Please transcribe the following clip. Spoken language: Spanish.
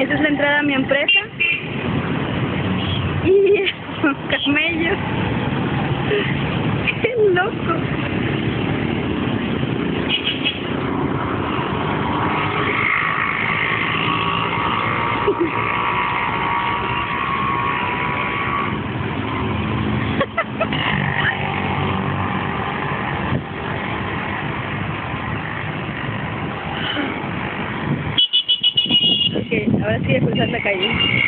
Esa es la entrada a mi empresa. Y esos camellos. ¡Qué loco! ahora sí a cruzar la calle.